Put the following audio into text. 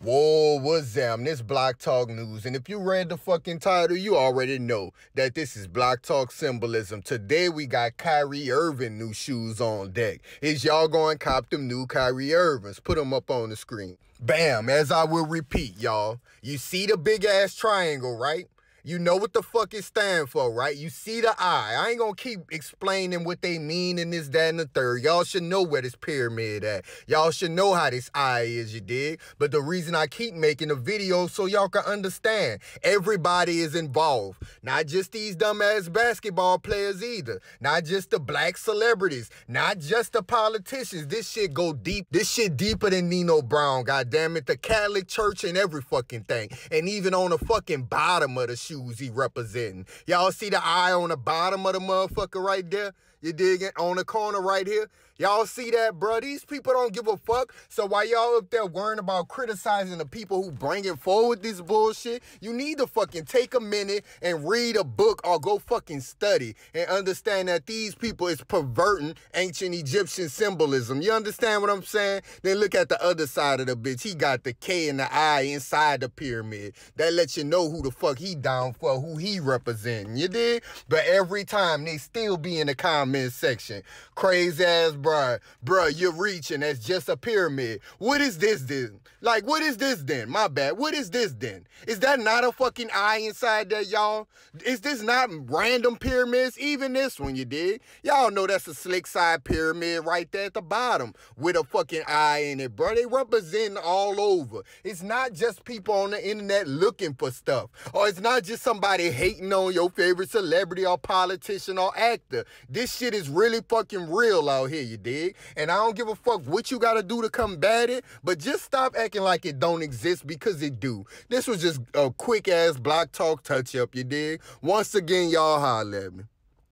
Whoa, what's up? This Block Talk News. And if you read the fucking title, you already know that this is Block Talk symbolism. Today we got Kyrie Irving new shoes on deck. Is y'all going cop them new Kyrie Irvings? Put them up on the screen. Bam, as I will repeat, y'all. You see the big ass triangle, right? You know what the fuck it stand for, right? You see the eye. I ain't gonna keep explaining what they mean in this, that, and the third. Y'all should know where this pyramid at. Y'all should know how this eye is, you dig? But the reason I keep making the video so y'all can understand, everybody is involved. Not just these dumbass basketball players either. Not just the black celebrities. Not just the politicians. This shit go deep. This shit deeper than Nino Brown, God damn it. The Catholic Church and every fucking thing. And even on the fucking bottom of the shoe shoes he representing. Y'all see the eye on the bottom of the motherfucker right there? You dig it? On the corner right here? Y'all see that, bro? These people don't give a fuck. So why y'all up there worrying about criticizing the people who bringing forward this bullshit, you need to fucking take a minute and read a book or go fucking study and understand that these people is perverting ancient Egyptian symbolism. You understand what I'm saying? Then look at the other side of the bitch. He got the K and the I inside the pyramid. That lets you know who the fuck he down for, who he representing. You did? But every time they still be in the comment section. Crazy ass bruh, bruh, you're reaching. That's just a pyramid. What is this then? Like, what is this then? My bad. What is this then? Is that not a fucking eye inside there, y'all? Is this not random pyramids? Even this one, you did. Y'all know that's a slick side pyramid right there at the bottom with a fucking eye in it, bro. They represent all over. It's not just people on the internet looking for stuff. Or it's not just somebody hating on your favorite celebrity or politician or actor. This shit is really fucking real out here, you dig? And I don't give a fuck what you gotta do to combat it, but just stop acting like it don't exist because it do. This was just a quick ass block talk touch up, you dig? Once again, y'all holler at me.